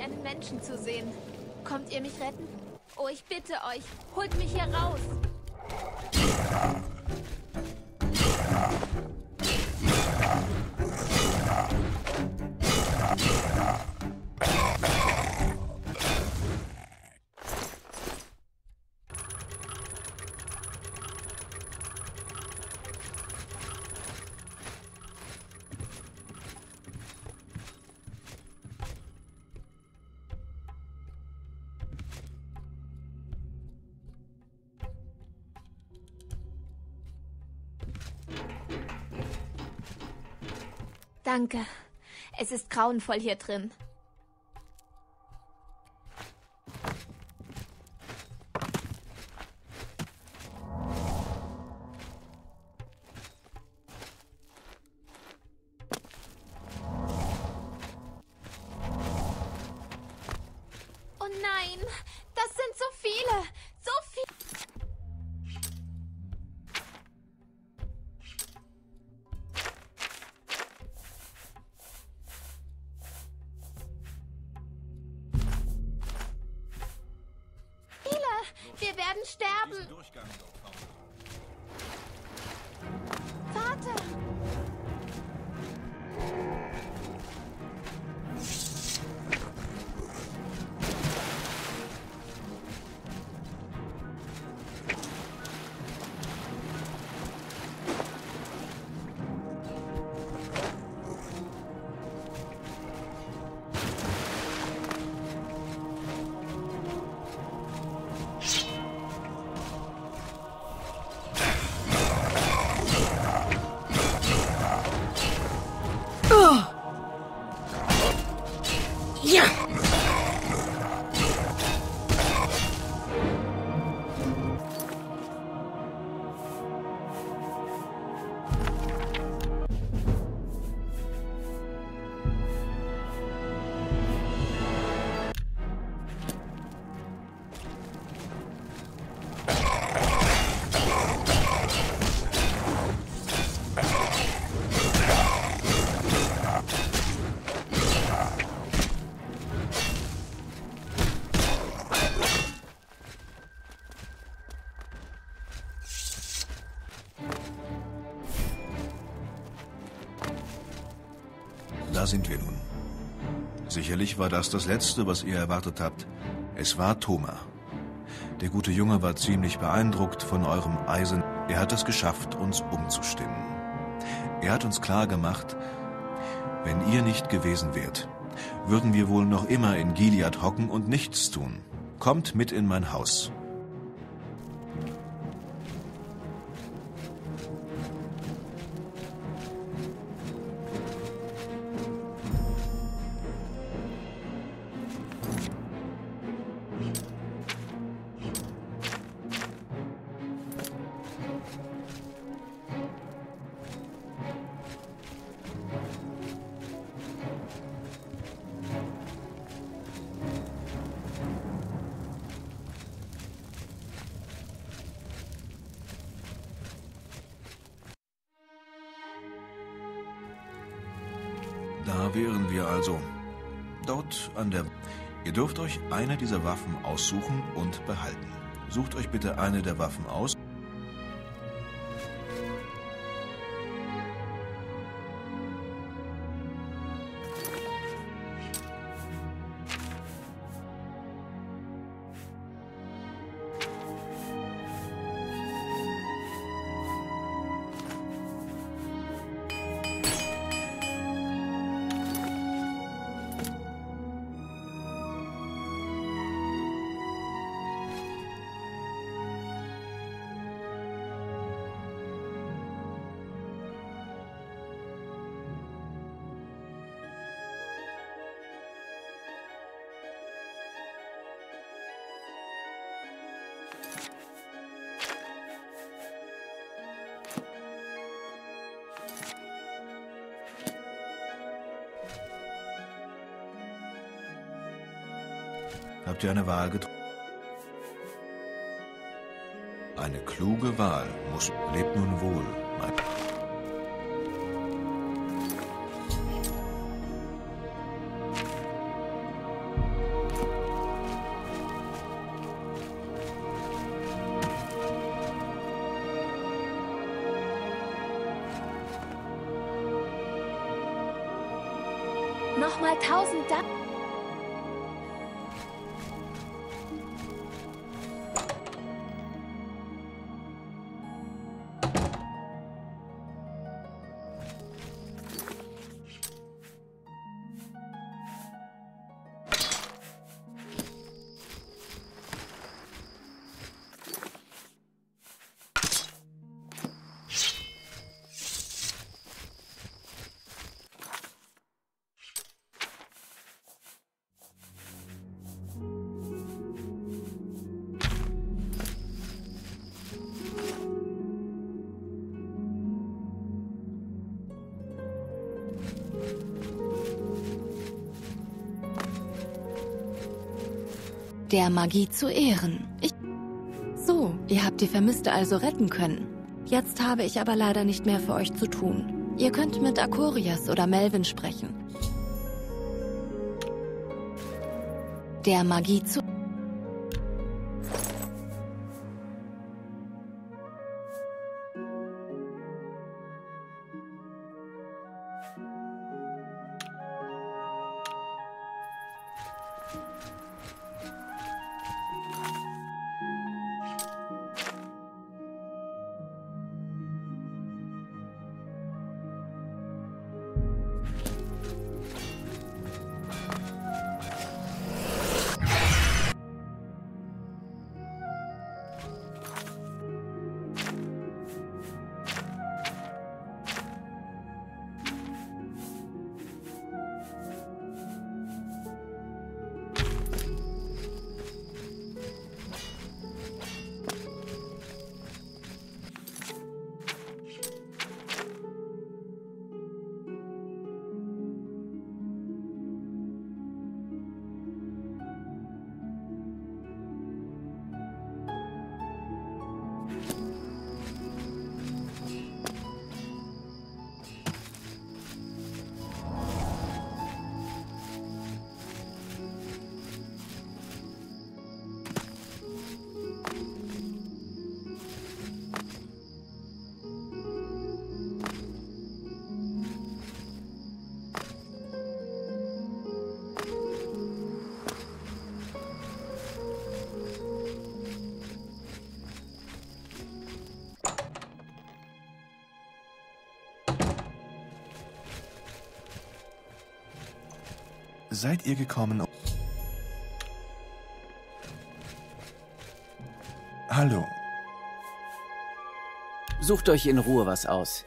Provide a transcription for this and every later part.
einen Menschen zu sehen. Kommt ihr mich retten? Oh, ich bitte euch, holt mich hier raus. Danke. Es ist grauenvoll hier drin. Sind wir nun. Sicherlich war das das Letzte, was ihr erwartet habt. Es war Thoma. Der gute Junge war ziemlich beeindruckt von eurem Eisen. Er hat es geschafft, uns umzustimmen. Er hat uns klar gemacht, wenn ihr nicht gewesen wärt, würden wir wohl noch immer in Gilead hocken und nichts tun. Kommt mit in mein Haus. An der... Ihr dürft euch eine dieser Waffen aussuchen und behalten. Sucht euch bitte eine der Waffen aus. Habt ihr eine Wahl getroffen? Eine kluge Wahl muss. Lebt nun wohl, mein. Der Magie zu Ehren. Ich so, ihr habt die Vermisste also retten können. Jetzt habe ich aber leider nicht mehr für euch zu tun. Ihr könnt mit Akorias oder Melvin sprechen. Der Magie zu Seid ihr gekommen? Hallo. Sucht euch in Ruhe was aus.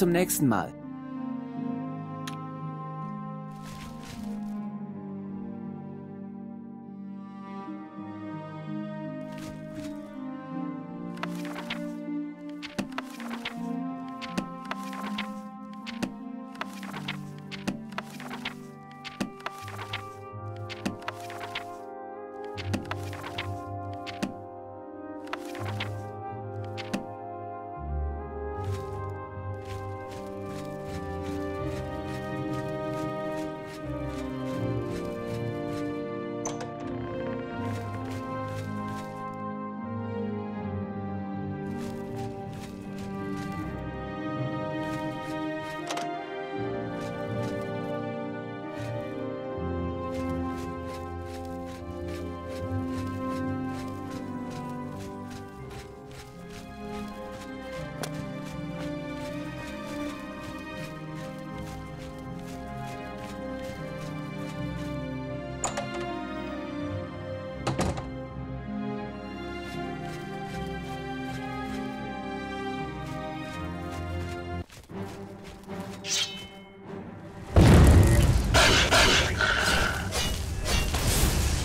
Zum nächsten Mal.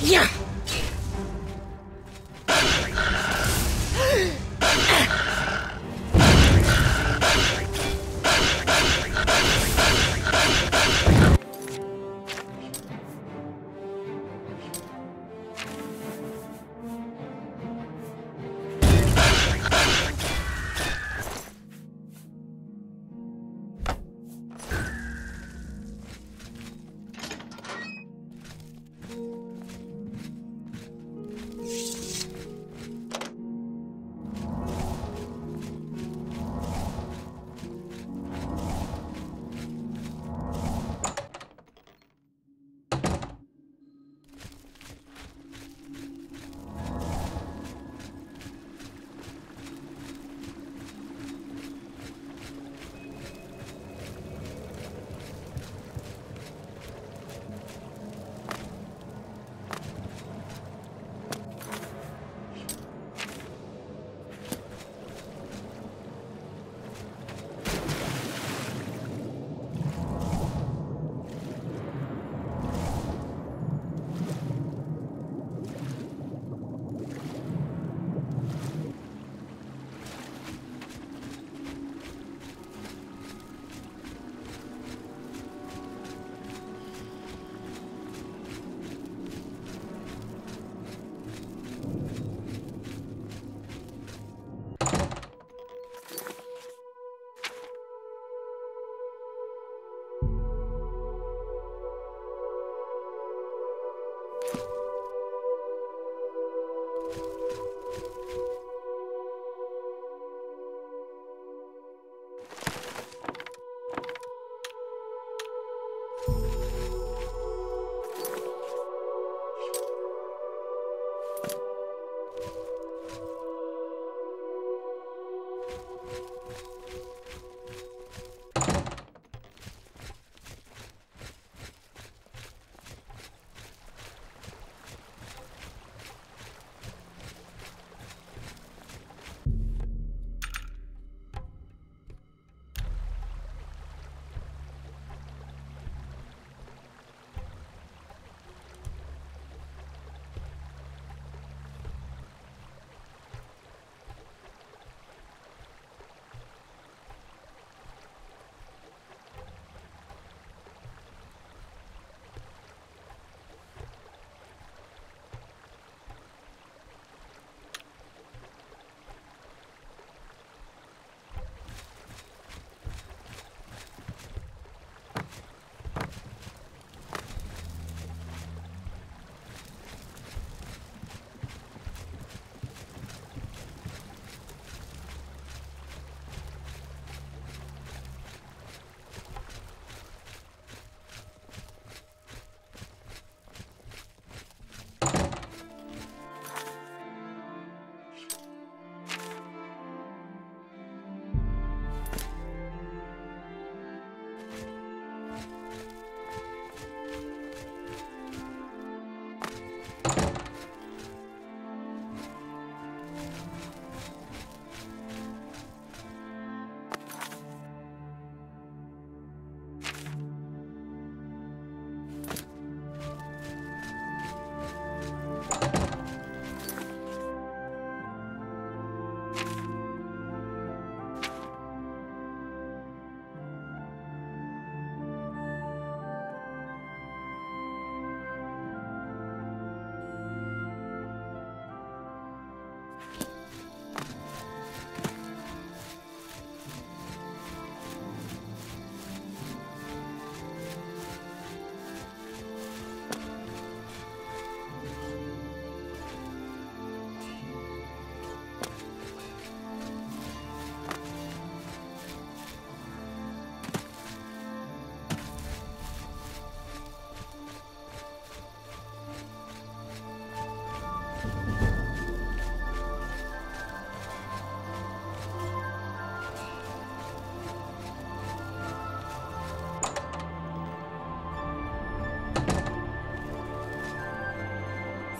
Yeah.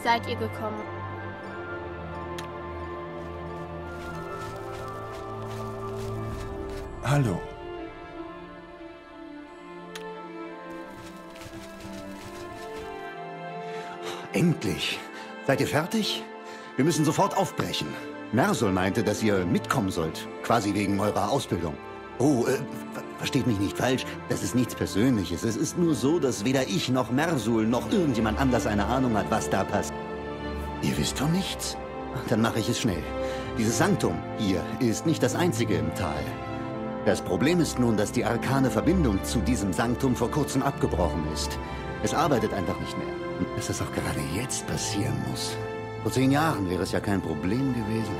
seid ihr gekommen? Hallo. Endlich. Seid ihr fertig? Wir müssen sofort aufbrechen. Mersol meinte, dass ihr mitkommen sollt. Quasi wegen eurer Ausbildung. Oh, äh, versteht mich nicht falsch. Das ist nichts Persönliches. Es ist nur so, dass weder ich noch Mersul noch irgendjemand anders eine Ahnung hat, was da passiert. Ihr wisst von nichts? Dann mache ich es schnell. Dieses Sanktum hier ist nicht das einzige im Tal. Das Problem ist nun, dass die arkane Verbindung zu diesem Sanktum vor kurzem abgebrochen ist. Es arbeitet einfach nicht mehr. Dass das auch gerade jetzt passieren muss. Vor zehn Jahren wäre es ja kein Problem gewesen.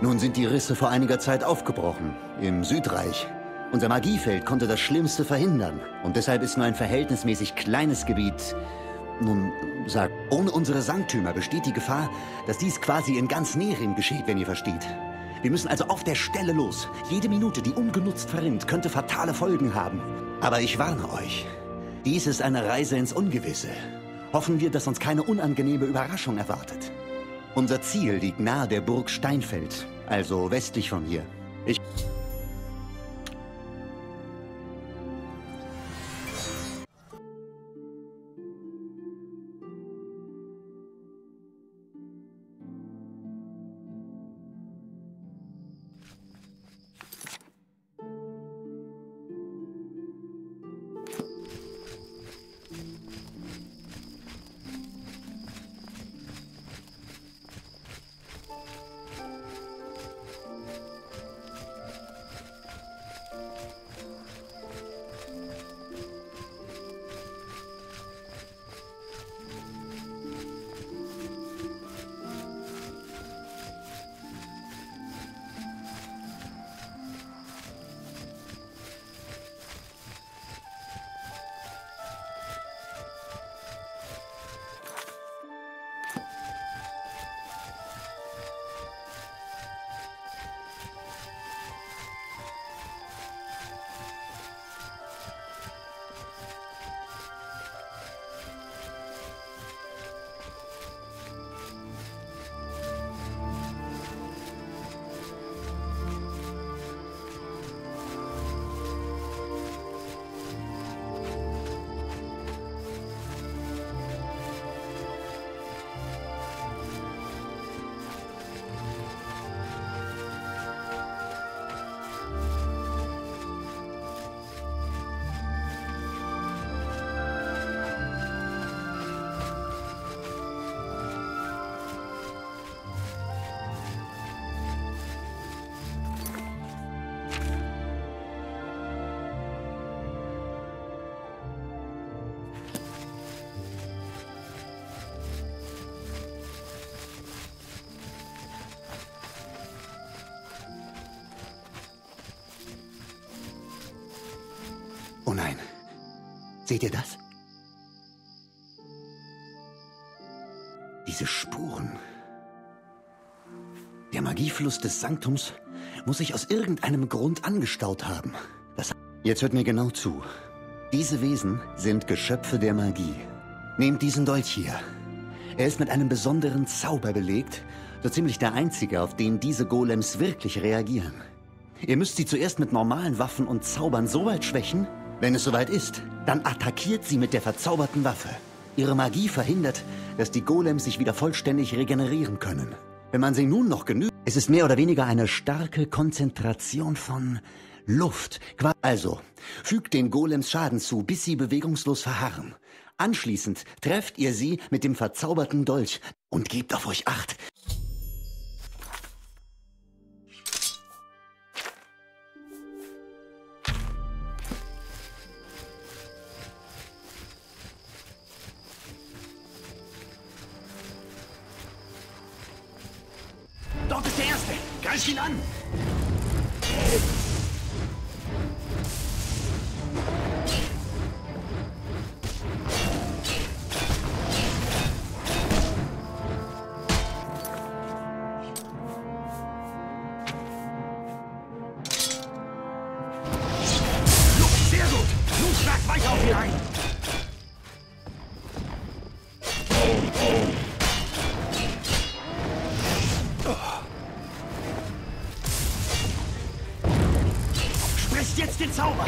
Nun sind die Risse vor einiger Zeit aufgebrochen. Im Südreich. Unser Magiefeld konnte das Schlimmste verhindern. Und deshalb ist nur ein verhältnismäßig kleines Gebiet. Nun, sag, ohne unsere Sanktümer besteht die Gefahr, dass dies quasi in ganz Nerim geschieht, wenn ihr versteht. Wir müssen also auf der Stelle los. Jede Minute, die ungenutzt verrinnt, könnte fatale Folgen haben. Aber ich warne euch. Dies ist eine Reise ins Ungewisse. Hoffen wir, dass uns keine unangenehme Überraschung erwartet. Unser Ziel liegt nahe der Burg Steinfeld, also westlich von hier. Ich... Seht ihr das? Diese Spuren. Der Magiefluss des Sanktums muss sich aus irgendeinem Grund angestaut haben. Das Jetzt hört mir genau zu. Diese Wesen sind Geschöpfe der Magie. Nehmt diesen Dolch hier. Er ist mit einem besonderen Zauber belegt, so ziemlich der einzige, auf den diese Golems wirklich reagieren. Ihr müsst sie zuerst mit normalen Waffen und Zaubern so weit schwächen, wenn es soweit ist, dann attackiert sie mit der verzauberten Waffe. Ihre Magie verhindert, dass die Golems sich wieder vollständig regenerieren können. Wenn man sie nun noch genügt, es ist mehr oder weniger eine starke Konzentration von Luft. Also, fügt den Golems Schaden zu, bis sie bewegungslos verharren. Anschließend trefft ihr sie mit dem verzauberten Dolch und gebt auf euch acht. Jetzt den Zauber!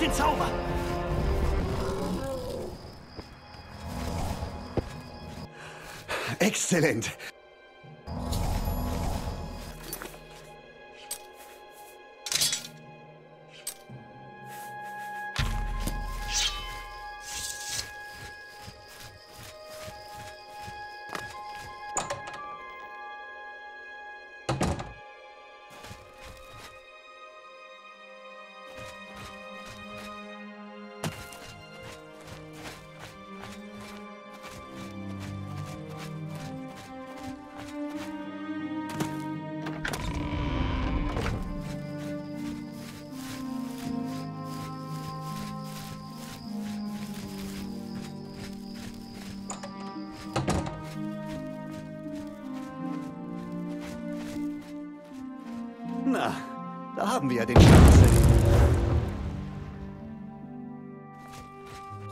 Den Zauber! Exzellent! Na, da haben wir ja den Schlüssel.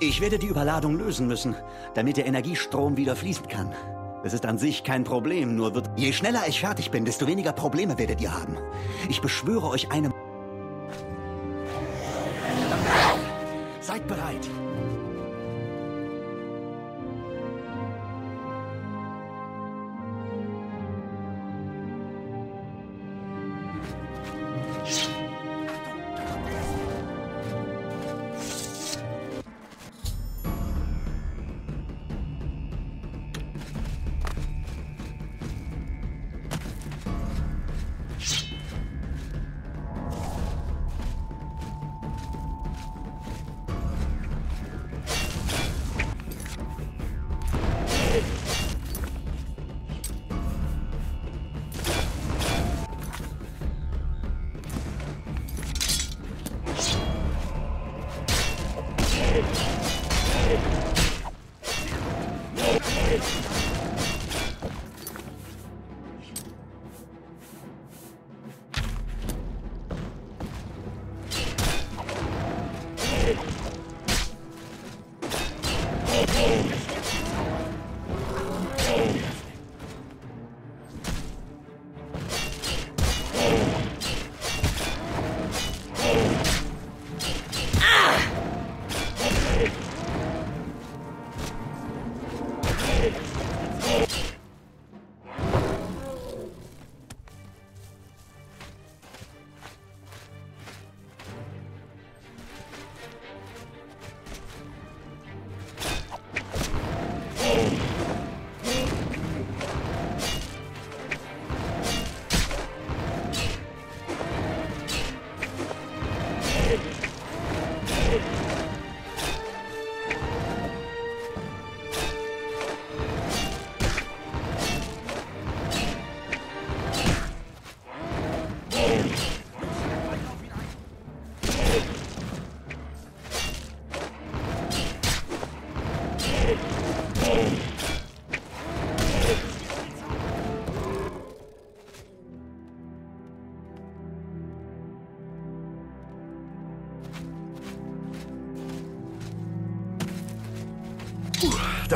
Ich werde die Überladung lösen müssen, damit der Energiestrom wieder fließen kann. Das ist an sich kein Problem, nur wird... Je schneller ich fertig bin, desto weniger Probleme werdet ihr haben. Ich beschwöre euch eine... Hey.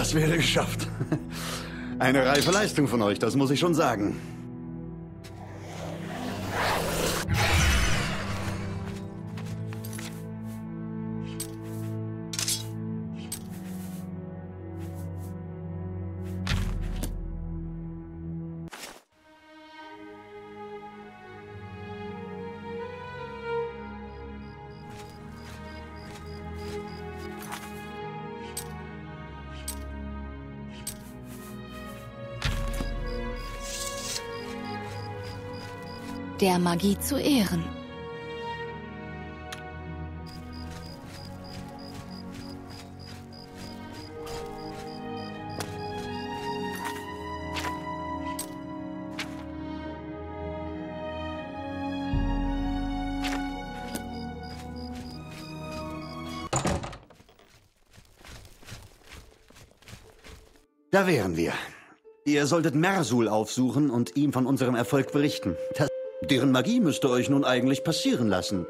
Das wäre geschafft. Eine reife Leistung von euch, das muss ich schon sagen. der Magie zu ehren. Da wären wir. Ihr solltet Mersul aufsuchen und ihm von unserem Erfolg berichten. Das deren Magie müsste euch nun eigentlich passieren lassen.